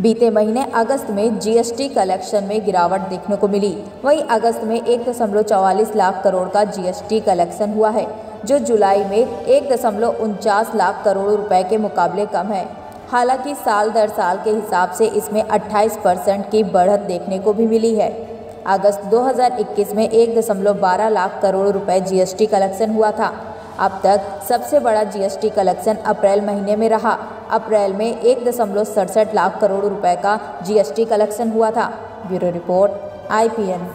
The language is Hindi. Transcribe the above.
बीते महीने अगस्त में जीएसटी कलेक्शन में गिरावट देखने को मिली। वहीं अगस्त में एक दशमलव चौवालीस लाख करोड़ का जीएसटी कलेक्शन हुआ है, जो जुलाई में एक दशमलव उनचास लाख करोड़ रुपए के मुकाबले कम है। हालाँकि साल दर साल के हिसाब से इसमें 28 परसेंट की बढ़त देखने को भी मिली है। अगस्त 2021 में एक दशमलव बारह लाख करोड़ रुपए जीएसटी कलेक्शन हुआ था। अब तक सबसे बड़ा जीएसटी कलेक्शन अप्रैल महीने में रहा। अप्रैल में एक दशमलव सड़सठ लाख करोड़ रुपए का जीएसटी कलेक्शन हुआ था। Bureau report IPN